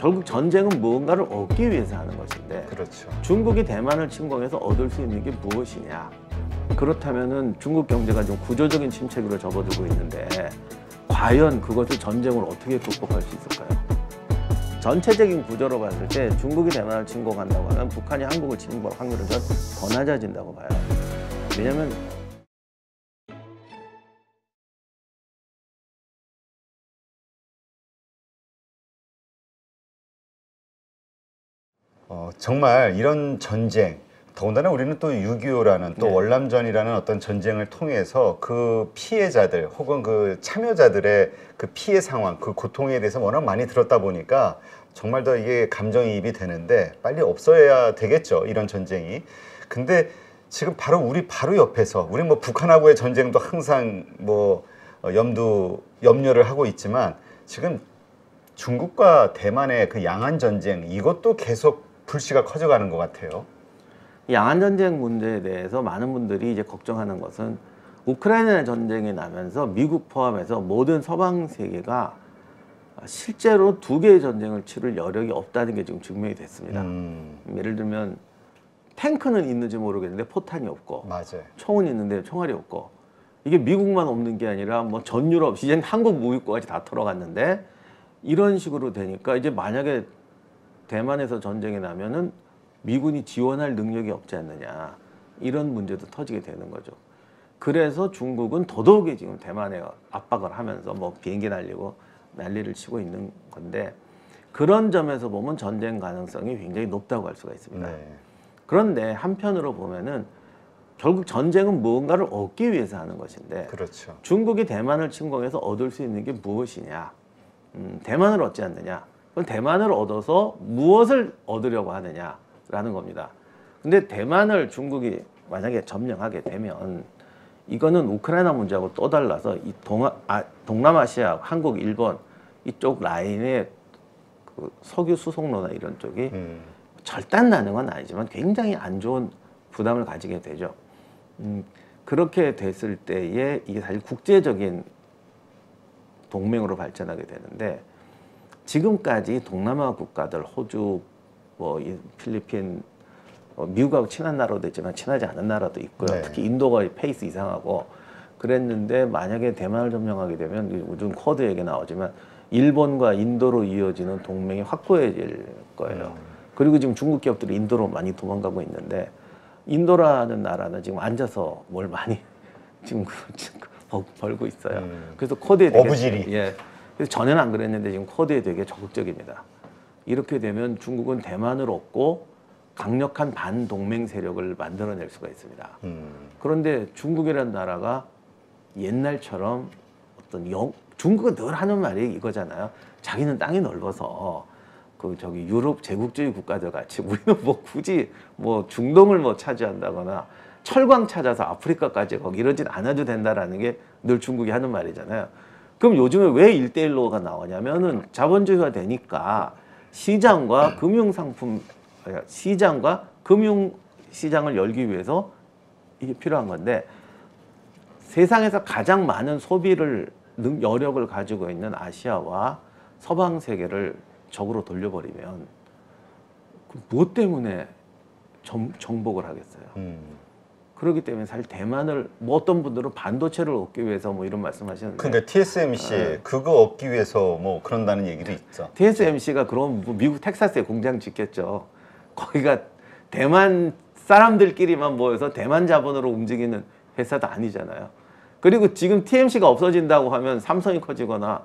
결국 전쟁은 무언가를 얻기 위해서 하는 것인데 그렇죠. 중국이 대만을 침공해서 얻을 수 있는 게 무엇이냐? 그렇다면은 중국 경제가 좀 구조적인 침체기로 접어들고 있는데 과연 그것을 전쟁으로 어떻게 극복할 수 있을까요? 전체적인 구조로 봤을 때 중국이 대만을 침공한다고 하면 북한이 한국을 침공할 확률은 전더 낮아진다고 봐요. 왜냐하면 어, 정말 이런 전쟁, 더군다나 우리는 또 6.25라는 또 네. 월남전이라는 어떤 전쟁을 통해서 그 피해자들 혹은 그 참여자들의 그 피해 상황, 그 고통에 대해서 워낙 많이 들었다 보니까 정말 더 이게 감정이입이 되는데 빨리 없어야 되겠죠. 이런 전쟁이. 근데 지금 바로 우리 바로 옆에서 우리 뭐 북한하고의 전쟁도 항상 뭐 어, 염두 염려를 하고 있지만 지금 중국과 대만의 그 양안 전쟁 이것도 계속 불씨가 커져가는 것 같아요. 양안 전쟁 문제에 대해서 많은 분들이 이제 걱정하는 것은 우크라이나 전쟁이 나면서 미국 포함해서 모든 서방 세계가 실제로 두 개의 전쟁을 치를 여력이 없다는 게 지금 증명이 됐습니다. 음, 예를 들면 탱크는 있는지 모르겠는데 포탄이 없고 맞아요. 총은 있는데 총알이 없고 이게 미국만 없는 게 아니라 뭐 전 유럽 이제 한국 무기고까지 다 털어갔는데 이런 식으로 되니까 이제 만약에 대만에서 전쟁이 나면은 미군이 지원할 능력이 없지 않느냐 이런 문제도 터지게 되는 거죠. 그래서 중국은 더더욱이 지금 대만에 압박을 하면서 뭐 비행기 날리고 난리를 치고 있는 건데 그런 점에서 보면 전쟁 가능성이 굉장히 높다고 할 수가 있습니다. 네. 그런데 한편으로 보면은 결국 전쟁은 무언가를 얻기 위해서 하는 것인데 그렇죠. 중국이 대만을 침공해서 얻을 수 있는 게 무엇이냐? 음, 대만을 얻지 않느냐? 그럼 대만을 얻어서 무엇을 얻으려고 하느냐라는 겁니다. 근데 대만을 중국이 만약에 점령하게 되면 이거는 우크라이나 문제하고 또 달라서 이 동아, 아, 동남아시아, 한국, 일본 이쪽 라인의 그 석유 수송로나 이런 쪽이 음, 절단 나는 건 아니지만 굉장히 안 좋은 부담을 가지게 되죠. 음, 그렇게 됐을 때에 이게 사실 국제적인 동맹으로 발전하게 되는데 지금까지 동남아 국가들 호주, 뭐이 필리핀, 뭐 미국하고 친한 나라도 있지만 친하지 않은 나라도 있고요. 네. 특히 인도가 페이스 이상하고 그랬는데 만약에 대만을 점령하게 되면 요즘 쿼드 얘기 나오지만 일본과 인도로 이어지는 동맹이 확고해질 거예요. 그리고 지금 중국 기업들이 인도로 많이 도망가고 있는데 인도라는 나라는 지금 앉아서 뭘 많이 지금 벌- 벌고 있어요. 음. 그래서 코드에 되게 어부지리. 예. 그래서 전에는 안 그랬는데 지금 코드에 되게 적극적입니다. 이렇게 되면 중국은 대만을 얻고 강력한 반동맹 세력을 만들어낼 수가 있습니다. 음, 그런데 중국이라는 나라가 옛날처럼 어떤 영, 중국은 늘 하는 말이 이거잖아요. 자기는 땅이 넓어서 그 저기 유럽 제국주의 국가들 같이 우리는 뭐 굳이 뭐 중동을 뭐 차지한다거나 철광 찾아서 아프리카까지 거기 이러진 않아도 된다라는 게 늘 중국이 하는 말이잖아요. 그럼 요즘에 왜 1대1로가 나오냐면은 자본주의가 되니까 시장과 금융 상품 시장과 금융 시장을 열기 위해서 이게 필요한 건데 세상에서 가장 많은 소비를 능- 여력을 가지고 있는 아시아와 서방 세계를 적으로 돌려버리면 그 무엇 때문에 정, 정복을 하겠어요? 음. 그렇기 때문에 사실 대만을 뭐 어떤 분들은 반도체를 얻기 위해서 뭐 이런 말씀하시는데 그러니까 TSMC 그거 얻기 위해서 뭐 그런다는 얘기도 있죠. TSMC가 그럼 뭐 미국 텍사스에 공장 짓겠죠. 거기가 대만 사람들끼리만 모여서 대만 자본으로 움직이는 회사도 아니잖아요. 그리고 지금 TMC가 없어진다고 하면 삼성이 커지거나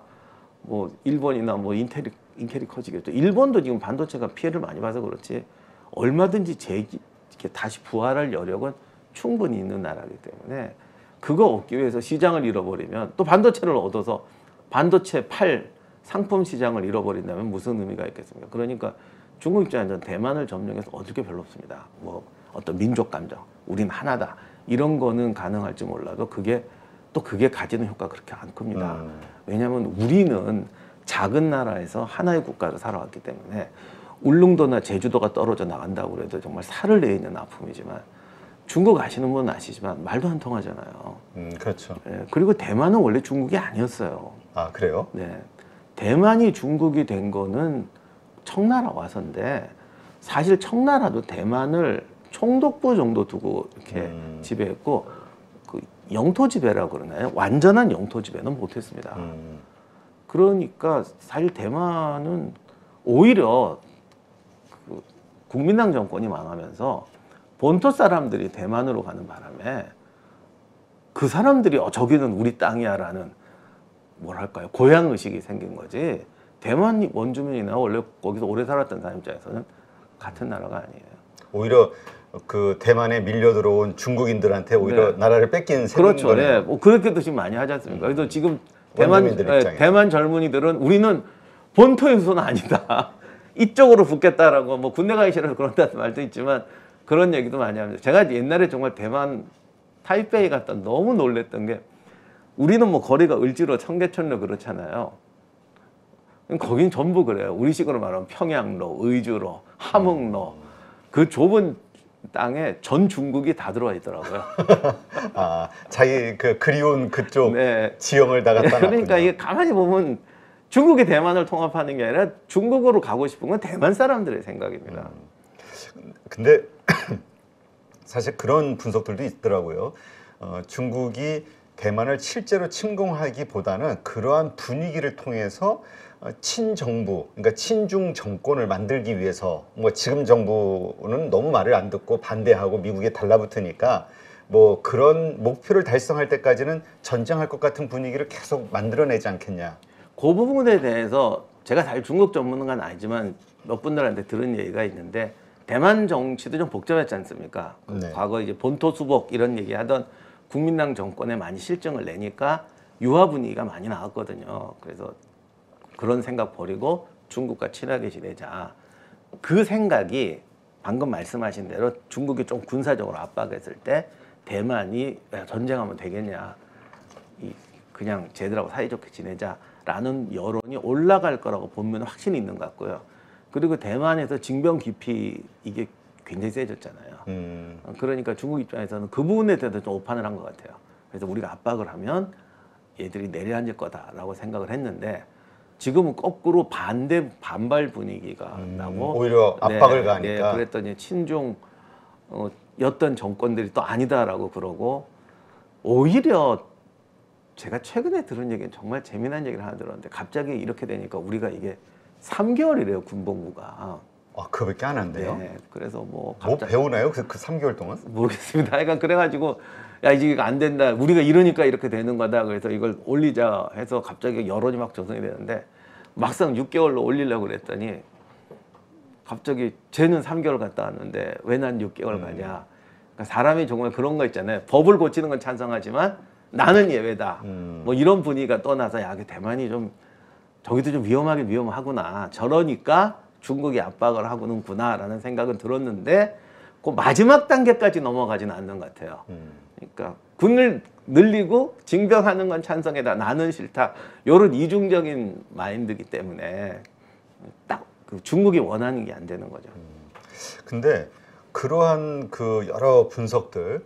뭐 일본이나 뭐 인텔이 인텔이 커지겠죠. 일본도 지금 반도체가 피해를 많이 봐서 그렇지 얼마든지 재기 이렇게 다시 부활할 여력은 충분히 있는 나라이기 때문에 그거 얻기 위해서 시장을 잃어버리면 또 반도체를 얻어서 반도체 팔 상품 시장을 잃어버린다면 무슨 의미가 있겠습니까? 그러니까 중국 입장에서는 대만을 점령해서 얻을 게 별로 없습니다. 뭐 어떤 민족 감정, 우린 하나다 이런 거는 가능할지 몰라도 그게 또 그게 가지는 효과가 그렇게 안 큽니다. 음. 왜냐하면 우리는 작은 나라에서 하나의 국가를 살아왔기 때문에 울릉도나 제주도가 떨어져 나간다고 그래도 정말 살을 내있는 아픔이지만 중국 아시는 분은 아시지만 말도 안 통하잖아요. 음, 그렇죠. 예, 그리고 대만은 원래 중국이 아니었어요. 아 그래요? 네. 대만이 중국이 된 거는 청나라 와서인데 사실 청나라도 대만을 총독부 정도 두고 이렇게 음. 지배했고 그 영토 지배라고 그러나요? 완전한 영토 지배는 못했습니다. 음. 그러니까 사실 대만은 오히려 그 국민당 정권이 망하면서 본토 사람들이 대만으로 가는 바람에 그 사람들이 어, 저기는 우리 땅이야 라는 뭐랄까요 고향 의식이 생긴 거지 대만 원주민이나 원래 거기서 오래 살았던 사람 입장에서는 같은 나라가 아니에요. 오히려 그 대만에 밀려 들어온 중국인들한테 오히려 네. 나라를 뺏긴 그렇죠. 거네요. 네. 뭐 그렇게도 지금 많이 하지 않습니까? 그래서 지금 대만 원주민들 예, 입장에서. 대만 젊은이들은 우리는 본토의 후손은 아니다. 이쪽으로 붙겠다라고 뭐 군대 가기 싫어서 그런다는 말도 있지만 그런 얘기도 많이 합니다. 제가 옛날에 정말 대만 타이베이 갔다 너무 놀랬던 게 우리는 뭐 거리가 을지로 청계천로 그렇잖아요. 거긴 전부 그래요. 우리식으로 말하면 평양로, 의주로, 함흥로 그 좁은 땅에 전 중국이 다 들어와 있더라고요. 아, 자기 그 그리운 그쪽 네. 지형을 다 갖다 놨군요. 그러니까 이게 가만히 보면 중국이 대만을 통합하는 게 아니라 중국으로 가고 싶은 건 대만 사람들의 생각입니다. 근데 사실 그런 분석들도 있더라고요. 어, 중국이 대만을 실제로 침공하기보다는 그러한 분위기를 통해서 어, 친정부, 그러니까 친중 정권을 만들기 위해서 뭐 지금 정부는 너무 말을 안 듣고 반대하고 미국에 달라붙으니까 뭐 그런 목표를 달성할 때까지는 전쟁할 것 같은 분위기를 계속 만들어내지 않겠냐. 그 부분에 대해서 제가 잘 중국 전문가는 아니지만 몇 분들한테 들은 얘기가 있는데 대만 정치도 좀 복잡했지 않습니까? 그 네. 과거 이제 본토 수복 이런 얘기하던 국민당 정권에 많이 실정을 내니까 유화 분위기가 많이 나왔거든요. 그래서 그런 생각 버리고 중국과 친하게 지내자. 그 생각이 방금 말씀하신 대로 중국이 좀 군사적으로 압박했을 때 대만이 야, 전쟁하면 되겠냐. 이 그냥 쟤들하고 사이좋게 지내자라는 여론이 올라갈 거라고 보면 확신이 있는 것 같고요. 그리고 대만에서 징병 기피 이게 굉장히 세졌잖아요. 음, 어, 그러니까 중국 입장에서는 그 부분에 대해서 좀 오판을 한 것 같아요. 그래서 우리가 압박을 하면 얘들이 내려앉을 거다라고 생각을 했는데 지금은 거꾸로 반대 반발 분위기가 음, 나고 오히려 압박을 가하니까. 네, 그랬더니 친중 어, 였던 정권들이 또 아니다라고 그러고 오히려 제가 최근에 들은 얘기는 정말 재미난 얘기를 하나 들었는데 갑자기 이렇게 되니까 우리가 이게 3개월이래요 군복무가. 아, 그밖에 안 한대요. 네, 그래서 뭐 뭐 갑자기 배우나요? 그, 그 3개월 동안? 모르겠습니다. 그러니까 그래가지고 야 이제 이거 안 된다. 우리가 이러니까 이렇게 되는 거다. 그래서 이걸 올리자 해서 갑자기 여론이 막 조성이 되는데 막상 6개월로 올리려고 그랬더니 갑자기 쟤는 3개월 갔다 왔는데 왜 난 6개월 가냐. 그러니까 사람이 정말 그런 거 있잖아요. 법을 고치는 건 찬성하지만 나는 예외다. 음. 뭐 이런 분위기가 떠나서 야, 그 대만이 좀 저기도 좀 위험하긴 위험하구나. 저러니까 중국이 압박을 하고는구나라는 생각은 들었는데 그 마지막 단계까지 넘어가지는 않는 것 같아요. 음. 그러니까 군을 늘리고 징병하는 건 찬성이다. 나는 싫다. 이런 이중적인 마인드기 때문에 딱 그 중국이 원하는 게 안 되는 거죠. 근데 그러한 그 여러 분석들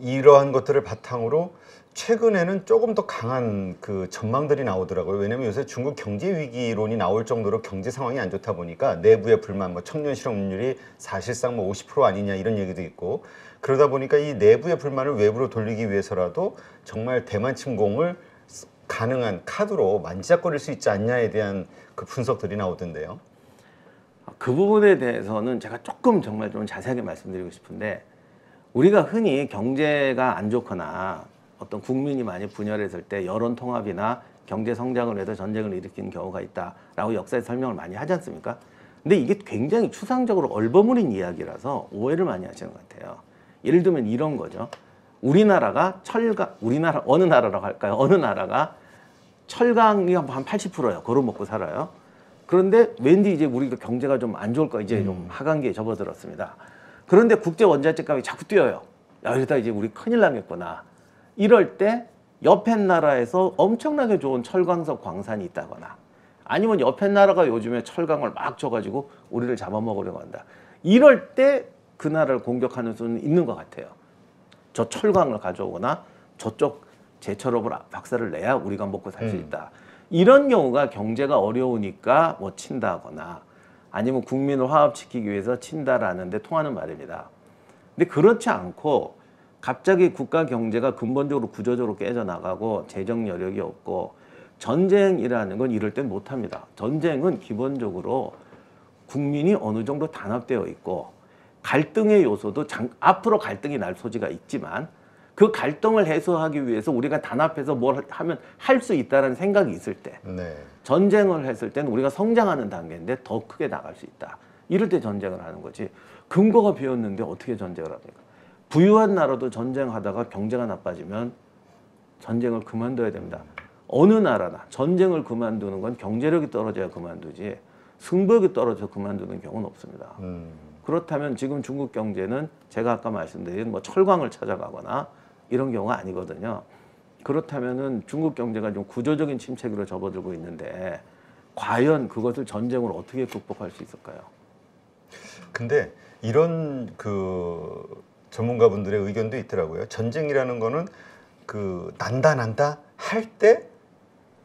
이러한 것들을 바탕으로 최근에는 조금 더 강한 그 전망들이 나오더라고요. 왜냐면 요새 중국 경제 위기론이 나올 정도로 경제 상황이 안 좋다 보니까 내부의 불만, 뭐 청년 실업률이 사실상 뭐 50% 아니냐 이런 얘기도 있고 그러다 보니까 이 내부의 불만을 외부로 돌리기 위해서라도 정말 대만 침공을 가능한 카드로 만지작거릴 수 있지 않냐에 대한 그 분석들이 나오던데요. 그 부분에 대해서는 제가 조금 정말 좀 자세하게 말씀드리고 싶은데 우리가 흔히 경제가 안 좋거나 어떤 국민이 많이 분열했을 때 여론 통합이나 경제 성장을 해서 전쟁을 일으키는 경우가 있다라고 역사에서 설명을 많이 하지 않습니까? 근데 이게 굉장히 추상적으로 얼버무린 이야기라서 오해를 많이 하시는 것 같아요. 예를 들면 이런 거죠. 우리나라가 철강, 우리나라 어느 나라라고 할까요? 어느 나라가 철강이 한 80%예요. 걸어 먹고 살아요. 그런데 왠지 이제 우리가 경제가 좀 안 좋을 거 이제 좀 하강기에 접어들었습니다. 그런데 국제 원자재 값이 자꾸 뛰어요. 야, 이러다 이제 우리 큰일 나겠구나. 이럴 때 옆에 나라에서 엄청나게 좋은 철광석 광산이 있다거나 아니면 옆에 나라가 요즘에 철강을 막 줘가지고 우리를 잡아먹으려고 한다. 이럴 때 그 나라를 공격하는 수는 있는 것 같아요. 저 철광을 가져오거나 저쪽 제철업을 박살을 내야 우리가 먹고 살수 음. 있다. 이런 경우가 경제가 어려우니까 뭐 친다거나 아니면 국민을 화합시키기 위해서 친다라는 데 통하는 말입니다. 근데 그렇지 않고 갑자기 국가 경제가 근본적으로 구조적으로 깨져나가고 재정 여력이 없고 전쟁이라는 건 이럴 땐 못합니다. 전쟁은 기본적으로 국민이 어느 정도 단합되어 있고 갈등의 요소도 장- 앞으로 갈등이 날 소지가 있지만 그 갈등을 해소하기 위해서 우리가 단합해서 뭘 하면 할 수 있다는 생각이 있을 때 네. 전쟁을 했을 때는 우리가 성장하는 단계인데 더 크게 나갈 수 있다. 이럴 때 전쟁을 하는 거지. 근거가 비었는데 어떻게 전쟁을 합니까? 부유한 나라도 전쟁하다가 경제가 나빠지면 전쟁을 그만둬야 됩니다. 어느 나라나 전쟁을 그만두는 건 경제력이 떨어져야 그만두지 승부욕이 떨어져 그만두는 경우는 없습니다. 음. 그렇다면 지금 중국 경제는 제가 아까 말씀드린 뭐 철광을 찾아가거나 이런 경우가 아니거든요. 그렇다면은 중국 경제가 좀 구조적인 침체기로 접어들고 있는데 과연 그것을 전쟁으로 어떻게 극복할 수 있을까요? 근데 이런 그 전문가분들의 의견도 있더라고요. 전쟁이라는 거는 그 난다 난다 할 때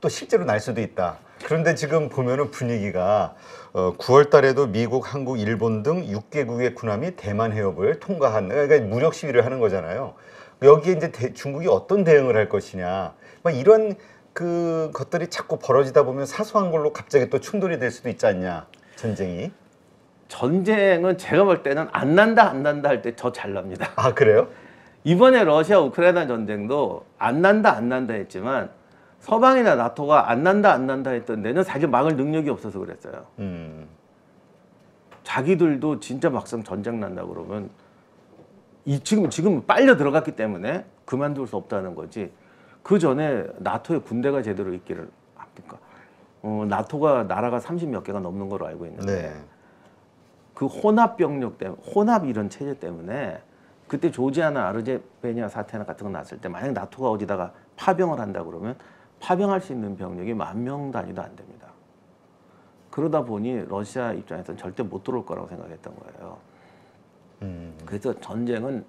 또 실제로 날 수도 있다. 그런데 지금 보면은 분위기가 어, 9월 달에도 미국, 한국, 일본 등 6개국의 군함이 대만 해협을 통과한 그러니까 무력 시위를 하는 거잖아요. 여기에 이제 대- 중국이 어떤 대응을 할 것이냐. 막 이런 그 것들이 자꾸 벌어지다 보면 사소한 걸로 갑자기 또 충돌이 될 수도 있지 않냐. 전쟁이. 전쟁은 제가 볼 때는 안 난다 안 난다 할 때 저 잘 납니다. 아, 그래요? 이번에 러시아 우크라이나 전쟁도 안 난다 안 난다 했지만 서방이나 나토가 안 난다 안 난다 했던 데는 사실 막을 능력이 없어서 그랬어요. 음. 자기들도 진짜 막상 전쟁 난다 그러면 이 지금 지금 빨려 들어갔기 때문에 그만둘 수 없다는 거지. 그 전에 나토에 군대가 제대로 있기를 합니까? 어, 나토가 나라가 30 몇 개가 넘는 걸로 알고 있는데 네. 그 혼합 병력 때문에 혼합 이런 체제 때문에 그때 조지아나 아르제베니아 사태나 같은 거 났을 때 만약 나토가 어디다가 파병을 한다 그러면 파병할 수 있는 병력이 만 명 단위도 안 됩니다. 그러다 보니 러시아 입장에서는 절대 못 들어올 거라고 생각했던 거예요. 음. 그래서 전쟁은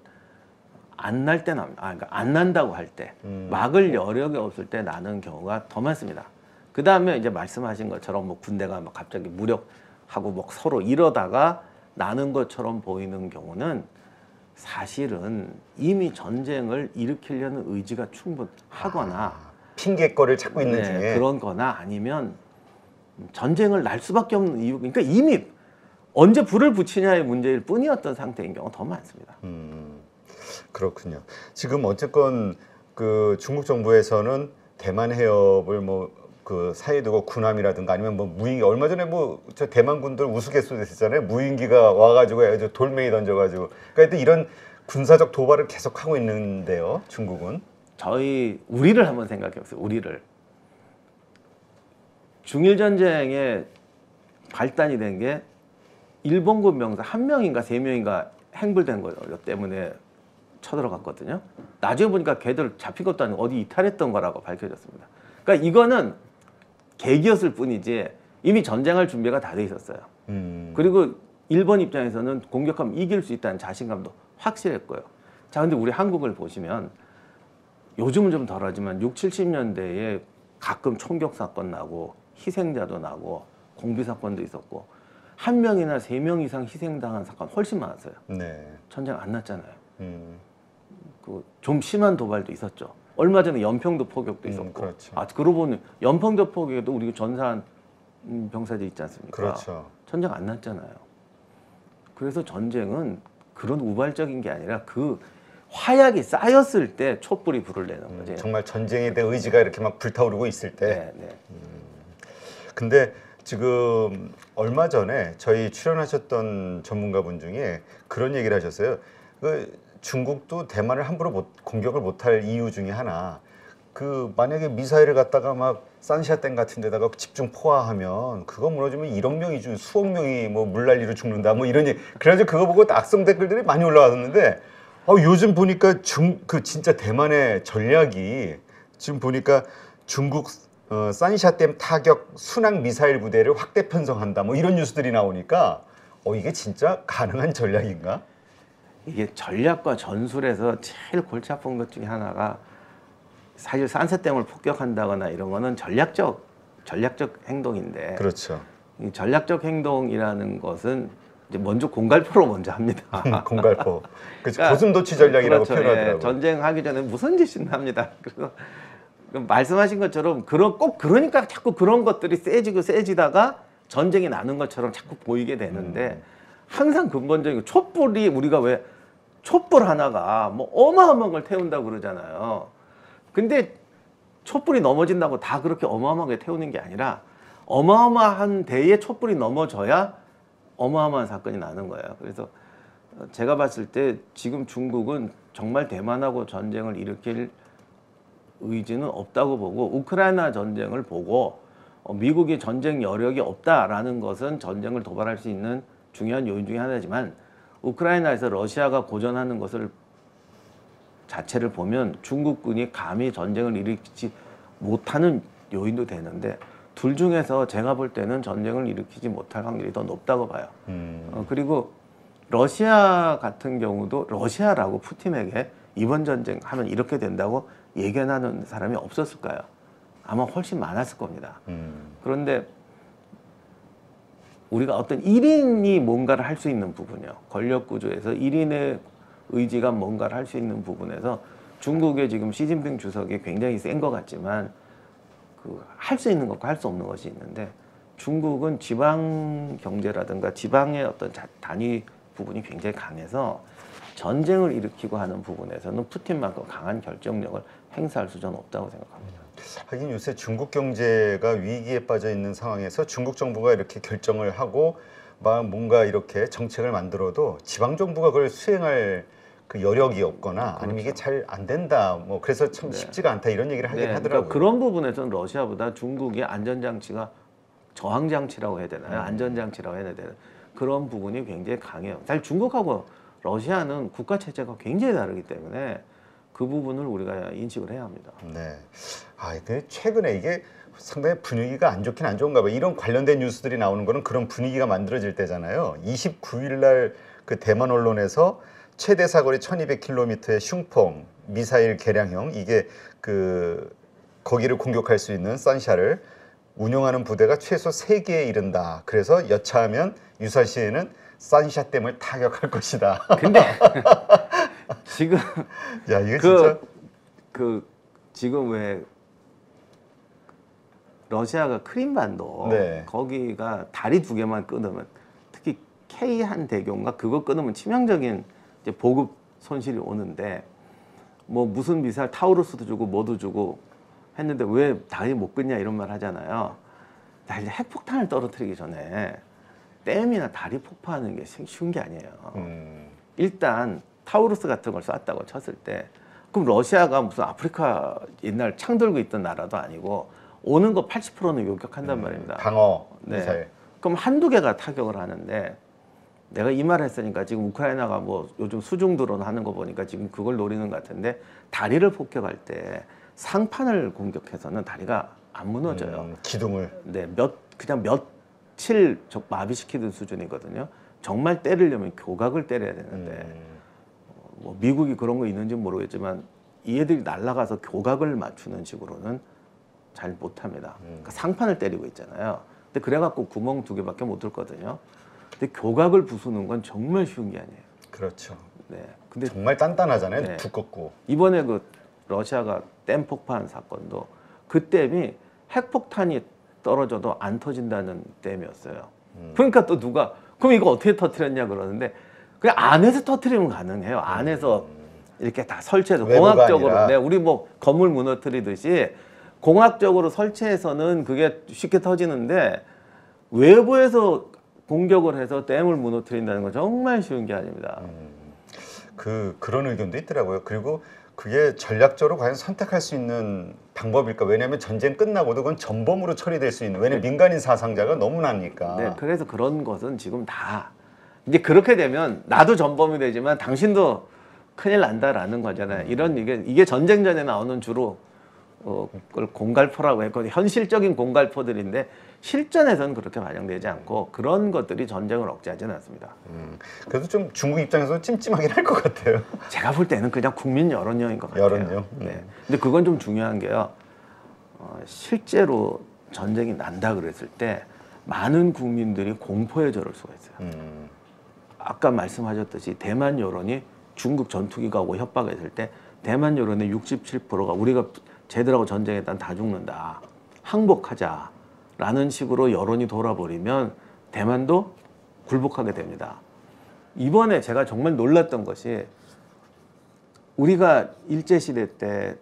안 날 때 납니다. 아, 그러니까 안 난다고 할 때, 음. 막을 여력이 없을 때 나는 경우가 더 많습니다. 그 다음에 이제 말씀하신 것처럼 뭐 군대가 막 갑자기 무력 하고 뭐 서로 이러다가 나는 것처럼 보이는 경우는 사실은 이미 전쟁을 일으키려는 의지가 충분하거나 핑계거리를 찾고 있는 네, 중에 그런 거나 아니면 전쟁을 날 수밖에 없는 이유 그러니까 이미 언제 불을 붙이냐의 문제일 뿐이었던 상태인 경우가 더 많습니다. 음, 그렇군요. 지금 어쨌건 그 중국 정부에서는 대만 해협을 뭐 그 사이에 두고 군함이라든가 아니면 뭐 무인기 얼마 전에 뭐 저 대만 군들 우스갯소리 했잖아요. 무인기가 와가지고 아주 돌멩이 던져가지고 그러니까 이런 군사적 도발을 계속 하고 있는데요. 중국은 저희 우리를 한번 생각해 보세요. 우리를 중일 전쟁에 발단이 된 게 일본군 병사 한 명인가 세 명인가 행불된 거 때문에 쳐들어갔거든요. 나중에 보니까 걔들 잡힌 것도 아니고 어디 이탈했던 거라고 밝혀졌습니다. 그러니까 이거는 계기였을 뿐이지 이미 전쟁할 준비가 다 돼 있었어요. 음, 그리고 일본 입장에서는 공격하면 이길 수 있다는 자신감도 확실했고요. 자, 근데 우리 한국을 보시면 요즘은 좀 덜하지만 6, 70년대에 가끔 총격 사건 나고 희생자도 나고 공비 사건도 있었고 한 명이나 세 명 이상 희생당한 사건 훨씬 많았어요. 네, 전쟁 안 났잖아요. 음, 그좀 심한 도발도 있었죠. 얼마 전에 연평도 포격도 음, 있었고. 그렇죠. 아, 그러고 보니 연평도 포격에도 우리 음, 병사들 있지 않습니까? 그렇죠. 전쟁 안 났잖아요. 그래서 전쟁은 그런 우발적인 게 아니라 그 화약이 쌓였을 때 촛불이 불을 내는 음, 거지. 정말 전쟁에 대한 의지가 이렇게 막 불타오르고 있을 때 네, 네. 근데 지금 얼마 전에 저희 출연하셨던 전문가분 중에 그런 얘기를 하셨어요. 그 중국도 대만을 함부로 못, 공격을 못할 이유 중에 하나. 그 만약에 미사일을 갖다가 막 산샤댐 같은 데다가 집중 포화하면 그거 무너지면 1억 명이 중 수억 명이 뭐 물난리로 죽는다. 뭐 얘기. 그래가지고 그거 보고 악성 댓글들이 많이 올라왔는데 어, 요즘 보니까 중 그 진짜 대만의 전략이 지금 보니까 중국 어, 산샤댐 타격 순항 미사일 부대를 확대 편성한다. 뭐 이런 뉴스들이 나오니까 어 이게 진짜 가능한 전략인가? 이게 전략과 전술에서 제일 골치 아픈 것 중에 하나가 사실 산세댐을 폭격한다거나 이런 거는 전략적 전략적 행동인데 그렇죠. 이 전략적 행동이라는 것은 이제 먼저 공갈포로 먼저 합니다. 공갈포. 그렇죠. 그러니까 고슴도치 전략이라고 그렇죠. 표현하더라고요. 예, 전쟁하기 전에 무슨 짓이나 합니다. 그래서 그 말씀하신 것처럼 그런 꼭 그러니까 자꾸 그런 것들이 세지고 세지다가 전쟁이 나는 것처럼 자꾸 보이게 되는데 음. 항상 근본적인 촛불이 우리가 왜 촛불 하나가 뭐 어마어마한 걸 태운다고 그러잖아요. 근데 촛불이 넘어진다고 다 그렇게 어마어마하게 태우는 게 아니라 어마어마한 대에 촛불이 넘어져야 어마어마한 사건이 나는 거예요. 그래서 어, 제가 봤을 때 지금 중국은 정말 대만하고 전쟁을 일으킬 의지는 없다고 보고 우크라이나 전쟁을 보고 어, 미국이 전쟁 여력이 없다라는 것은 전쟁을 도발할 수 있는 중요한 요인 중에 하나지만 우크라이나에서 러시아가 고전하는 것을 자체를 보면 중국군이 감히 전쟁을 일으키지 못하는 요인도 되는데 둘 중에서 제가 볼 때는 전쟁을 일으키지 못할 확률이 더 높다고 봐요. 음. 어, 그리고 러시아 같은 경우도 러시아라고 푸틴에게 이번 전쟁 하면 이렇게 된다고 예견하는 사람이 없었을까요? 아마 훨씬 많았을 겁니다. 음. 그런데 우리가 어떤 1인이 뭔가를 할 수 있는 부분이요. 권력 구조에서 1인의 의지가 뭔가를 할 수 있는 부분에서 중국의 지금 시진핑 주석이 굉장히 센 것 같지만 그 할 수 있는 것과 할 수 없는 것이 있는데 중국은 지방 경제라든가 지방의 어떤 자- 단위 부분이 굉장히 강해서 전쟁을 일으키고 하는 부분에서는 푸틴만큼 강한 결정력을 행사할 수는 없다고 생각합니다. 하긴 요새 중국 경제가 위기에 빠져 있는 상황에서 중국 정부가 이렇게 결정을 하고 막 뭔가 이렇게 정책을 만들어도 지방 정부가 그걸 수행할 그 여력이 없거나 아니면 이게 잘 안 된다. 뭐 그래서 참 네. 쉽지가 않다 이런 얘기를 하긴 네, 하더라고요. 그러니까 그런 부분에서는 러시아보다 중국의 안전장치가 저항장치라고 해야 되나요? 음. 안전장치라고 해야 되나요? 그런 부분이 굉장히 강해요. 사실 중국하고 러시아는 국가 체제가 굉장히 다르기 때문에 그 부분을 우리가 인식을 해야 합니다. 네. 아, 근데 최근에 이게 상당히 분위기가 안 좋긴 안 좋은가 봐요. 이런 관련된 뉴스들이 나오는 거는 그런 분위기가 만들어질 때잖아요. 29일 날 그 대만 언론에서 최대 사거리 1200km의 슝퐁 미사일 개량형 이게 그 거기를 공격할 수 있는 산샤를 운용하는 부대가 최소 세개에 이른다. 그래서 여차하면 유사시에는 산샤댐을 타격할 것이다. 근데 지금 야, 이게 그, 진짜 그 지금 왜 러시아가 크림반도 네. 거기가 다리 두 개만 끊으면 특히 K 한 대교인가 그거 끊으면 치명적인 이제 보급 손실이 오는데 뭐 무슨 미사일 타우루스도 주고 뭐도 주고 했는데 왜 다리 못 끊냐 이런 말 하잖아요. 나 이제 핵폭탄을 떨어뜨리기 전에 댐이나 다리 폭파하는 게 쉬운 게 아니에요. 음, 일단 타우루스 같은 걸 쐈다고 쳤을 때 그럼 러시아가 무슨 아프리카 옛날 창 들고 있던 나라도 아니고 오는 거 80%는 요격한단 말입니다. 방어 네. 미사일. 그럼 한두 개가 타격을 하는데 내가 이말 했으니까 지금 우크라이나가 뭐 요즘 수중 드론 하는 거 보니까 지금 그걸 노리는 것 같은데 다리를 폭격할 때 상판을 공격해서는 다리가 안 무너져요. 음, 기둥을 네, 몇 그냥 며칠 저 마비시키는 수준이거든요. 정말 때리려면 교각을 때려야 되는데 음, 뭐 미국이 그런 거 있는지 는 모르겠지만 얘들이 날아가서 교각을 맞추는 식으로는 잘 못합니다. 그러니까 상판을 때리고 있잖아요. 근데 그래갖고 구멍 두 개밖에 못 뚫거든요. 근데 교각을 부수는 건 정말 쉬운 게 아니에요. 그렇죠. 네. 근데 정말 단단하잖아요. 네. 두껍고. 이번에 그 러시아가 댐 폭파한 사건도 그 댐이 핵폭탄이 떨어져도 안 터진다는 댐이었어요. 음. 그러니까 또 누가 그럼 이거 어떻게 터트렸냐 그러는데 그냥 안에서 터트리면 가능해요. 안에서 이렇게 다 설치해서 공학적으로. 네, 우리 뭐 건물 무너뜨리듯이 공학적으로 설치해서는 그게 쉽게 터지는데 외부에서 공격을 해서 댐을 무너뜨린다는 건 정말 쉬운 게 아닙니다. 그 그런 의견도 있더라고요. 그리고 그게 전략적으로 과연 선택할 수 있는 방법일까? 왜냐하면 전쟁 끝나고도 그건 전범으로 처리될 수 있는. 왜냐면 민간인 사상자가 너무 나니까. 네, 그래서 그런 것은 지금 다 이제 그렇게 되면 나도 전범이 되지만 당신도 큰일 난다라는 거잖아요. 이런 이게 이게 전쟁 전에 나오는 주로 어, 그걸 공갈포라고 했거든요. 현실적인 공갈포들인데 실전에서는 그렇게 반영되지 않고 그런 것들이 전쟁을 억제하지는 않습니다. 음, 그래도 좀 중국 입장에서 찜찜하긴 할 것 같아요. 제가 볼 때는 그냥 국민 여론형인 것 같아요. 여론형? 네. 음. 근데 그건 좀 중요한 게요. 어, 실제로 전쟁이 난다 그랬을 때 많은 국민들이 공포에 절을 수가 있어요. 음. 아까 말씀하셨듯이 대만 여론이 중국 전투기가 오고 협박했을 때 대만 여론의 67%가 우리가 쟤들하고 전쟁했다 다 죽는다. 항복하자라는 식으로 여론이 돌아버리면 대만도 굴복하게 됩니다. 이번에 제가 정말 놀랐던 것이 우리가 일제 시대 때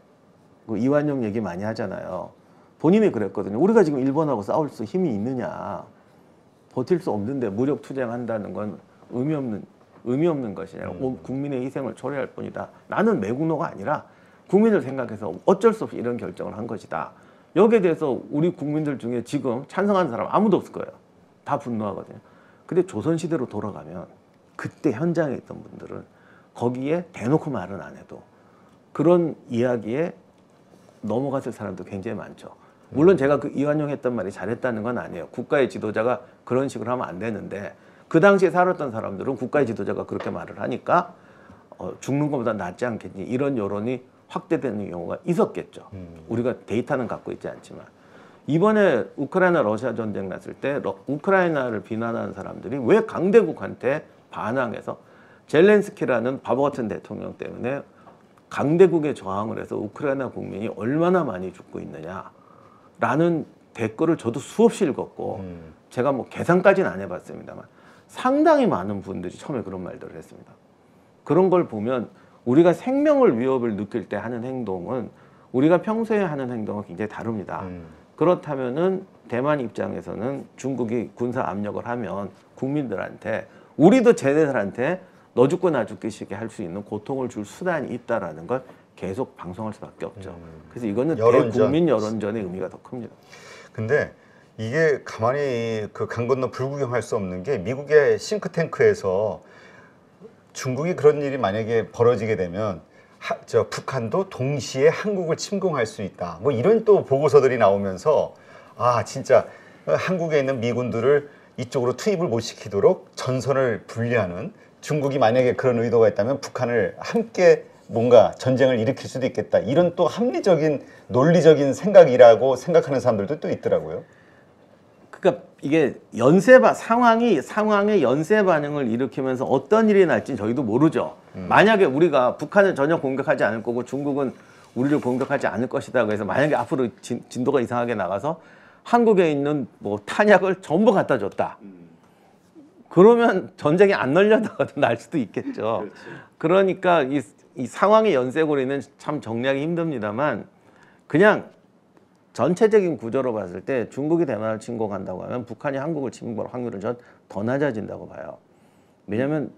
그 이완용 얘기 많이 하잖아요. 본인이 그랬거든요. 우리가 지금 일본하고 싸울 수 힘이 있느냐? 버틸 수 없는데 무력 투쟁한다는 건 의미 없는 의미 없는 것이냐. 온 국민의 희생을 초래할 뿐이다. 나는 매국노가 아니라 국민을 생각해서 어쩔 수 없이 이런 결정을 한 것이다. 여기에 대해서 우리 국민들 중에 지금 찬성하는 사람 아무도 없을 거예요. 다 분노하거든요. 근데 조선 시대로 돌아가면 그때 현장에 있던 분들은 거기에 대놓고 말은 안 해도 그런 이야기에 넘어갔을 사람도 굉장히 많죠. 물론 제가 그 이완용 했던 말이 잘했다는 건 아니에요. 국가의 지도자가 그런 식으로 하면 안 되는데 그 당시에 살았던 사람들은 국가의 지도자가 그렇게 말을 하니까 어, 죽는 것보다 낫지 않겠니 이런 여론이 확대되는 경우가 있었겠죠. 우리가 데이터는 갖고 있지 않지만 이번에 우크라이나 러시아 전쟁 났을 때 러- 우크라이나를 비난하는 사람들이 왜 강대국한테 반항해서 젤렌스키라는 바보 같은 대통령 때문에 강대국에 저항을 해서 우크라이나 국민이 얼마나 많이 죽고 있느냐라는 댓글을 저도 수없이 읽었고 음. 제가 뭐 계산까지는 안 해봤습니다만 상당히 많은 분들이 처음에 그런 말들을 했습니다. 그런 걸 보면 우리가 생명을 위협을 느낄 때 하는 행동은 우리가 평소에 하는 행동은 굉장히 다릅니다. 음. 그렇다면은 대만 입장에서는 중국이 군사 압력을 하면 국민들한테 우리도 쟤네들한테 너 죽고 나 죽기식에 할수 있는 고통을 줄 수단이 있다라는 걸 계속 방송할 수밖에 없죠. 그래서 이거는 음. 여론전. 대국민 여론전의 의미가 더 큽니다. 근데 이게 가만히 그 강 건너 불구경할 수 없는 게 미국의 싱크탱크에서 중국이 그런 일이 만약에 벌어지게 되면 하, 저 북한도 동시에 한국을 침공할 수 있다. 뭐 이런 또 보고서들이 나오면서 아 진짜 어, 한국에 있는 미군들을 이쪽으로 투입을 못 시키도록 전선을 분리하는 중국이 만약에 그런 의도가 있다면 북한을 함께 뭔가 전쟁을 일으킬 수도 있겠다. 이런 또 합리적인 논리적인 생각이라고 생각하는 사람들도 또 있더라고요. 그러니까 이게 연쇄 바 상황이 상황의 연쇄 반응을 일으키면서 어떤 일이 날지 저희도 모르죠. 만약에 우리가 북한은 전혀 공격하지 않을 거고 중국은 우리를 공격하지 않을 것이다 그래서 만약에 앞으로 진, 진도가 이상하게 나가서 한국에 있는 뭐 탄약을 전부 갖다 줬다. 그러면 전쟁이 안 널려다가도 날 수도 있겠죠. 그러니까 이, 이 상황의 연쇄고리는 참 정리하기 힘듭니다만 그냥 전체적인 구조로 봤을 때 중국이 대만을 침공한다고 하면 북한이 한국을 침공할 확률은 전 더 낮아진다고 봐요. 왜냐하면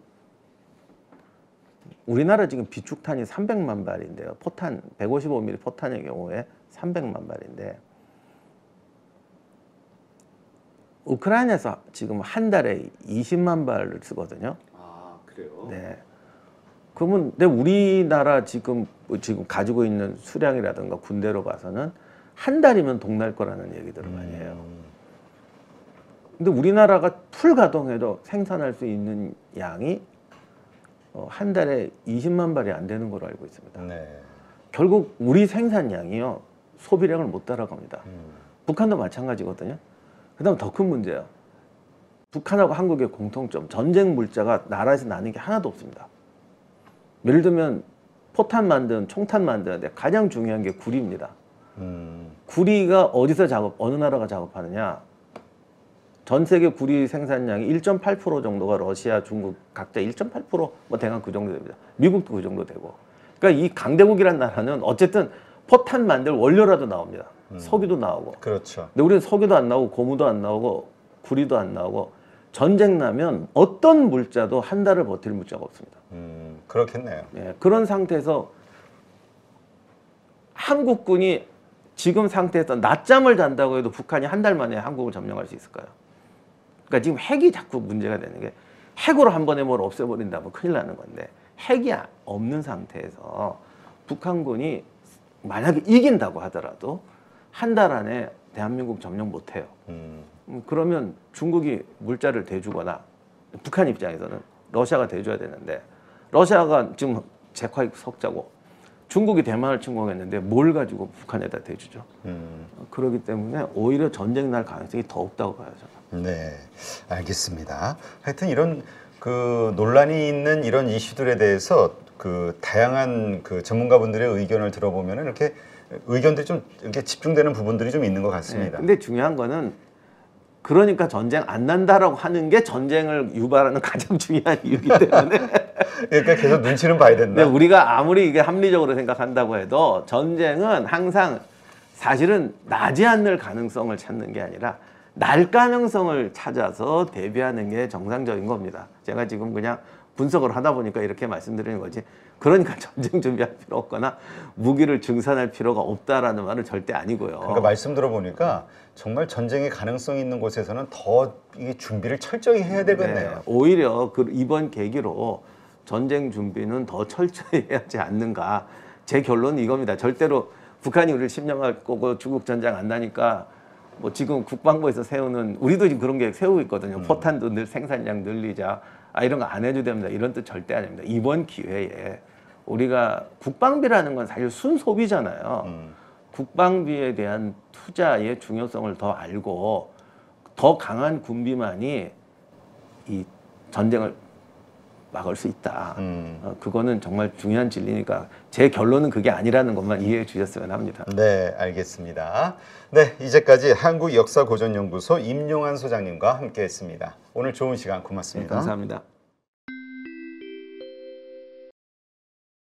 우리나라 지금 비축탄이 300만 발인데요. 포탄 155mm 포탄의 경우에 300만 발인데 우크라이나에서 지금 한 달에 20만 발을 쓰거든요. 아 그래요? 네. 그러면 근데 우리나라 지금 뭐 지금 가지고 있는 수량이라든가 군대로 봐서는 한 달이면 동날 거라는 얘기들을 많이 해요. 근데 우리나라가 풀 가동해도 생산할 수 있는 양이 어, 한 달에 20만 발이 안 되는 걸로 알고 있습니다. 네. 결국 우리 생산량이요 소비량을 못 따라갑니다. 음. 북한도 마찬가지거든요. 그다음 더 큰 문제요. 북한하고 한국의 공통점 전쟁 물자가 나라에서 나는 게 하나도 없습니다. 예를 들면 포탄 만든 총탄 만드는데 가장 중요한 게 구리입니다. 음. 구리가 어디서 작업 어느 나라가 작업하느냐? 전 세계 구리 생산량이 1.8% 정도가 러시아, 중국 각자 1.8%뭐 대강 그 정도 됩니다. 미국도 그 정도 되고. 그러니까 이 강대국이란 나라는 어쨌든 포탄 만들 원료라도 나옵니다. 석유도 나오고. 그렇죠. 근데 우리는 석유도 안 나오고 고무도 안 나오고 구리도 안 나오고 전쟁 나면 어떤 물자도 한 달을 버틸 물자가 없습니다. 음, 그렇겠네요. 예, 그런 상태에서 한국군이 지금 상태에서 낮잠을 잔다고 해도 북한이 한 달 만에 한국을 점령할 수 있을까요? 그러니까 지금 핵이 자꾸 문제가 되는 게 핵으로 한 번에 뭘 없애버린다면 큰일 나는 건데 핵이 아- 없는 상태에서 북한군이 만약에 이긴다고 하더라도 한 달 안에 대한민국 점령 못해요. 음, 음, 그러면 중국이 물자를 대주거나 북한 입장에서는 러시아가 대줘야 되는데 러시아가 지금 제화익 석자고 중국이 대만을 침공했는데 뭘 가지고 북한에다 대주죠. 음, 그렇기 때문에 오히려 전쟁 날 가능성이 더 없다고 봐요. 저는. 네, 알겠습니다. 하여튼 이런 그 논란이 있는 이런 이슈들에 대해서 그 다양한 그 전문가분들의 의견을 들어보면 이렇게 의견들이 좀 이렇게 집중되는 부분들이 좀 있는 것 같습니다. 네, 근데 중요한 거는 그러니까 전쟁 안 난다라고 하는 게 전쟁을 유발하는 가장 중요한 이유이기 때문에 그러니까 계속 눈치는 봐야 된다. 우리가 아무리 이게 합리적으로 생각한다고 해도 전쟁은 항상 사실은 나지 않을 가능성을 찾는 게 아니라 날 가능성을 찾아서 대비하는 게 정상적인 겁니다. 제가 지금 그냥 분석을 하다 보니까 이렇게 말씀드리는 거지. 그러니까 전쟁 준비할 필요 없거나 무기를 증산할 필요가 없다라는 말은 절대 아니고요. 그러니까 말씀 들어보니까 정말 전쟁의 가능성이 있는 곳에서는 더 이게 준비를 철저히 해야 되겠네요. 네, 오히려 그 이번 계기로 전쟁 준비는 더 철저히 해야 하지 않는가. 제 결론은 이겁니다. 절대로 북한이 우리를 침략할 거고 중국 전쟁 안 나니까 뭐 지금 국방부에서 세우는 우리도 지금 그런 게 세우고 있거든요. 포탄도 늘 생산량 늘리자. 아 이런 거 안 해도 됩니다. 이런 뜻 절대 아닙니다. 이번 기회에 우리가 국방비라는 건 사실 순소비잖아요. 음. 국방비에 대한 투자의 중요성을 더 알고 더 강한 군비만이 이 전쟁을 막을 수 있다. 음. 어, 그거는 정말 중요한 진리니까 제 결론은 그게 아니라는 것만 이해해 주셨으면 합니다. 네, 알겠습니다. 네, 이제까지 한국역사고전연구소 임용환 소장님과 함께했습니다. 오늘 좋은 시간 네, 고맙습니다. 감사합니다.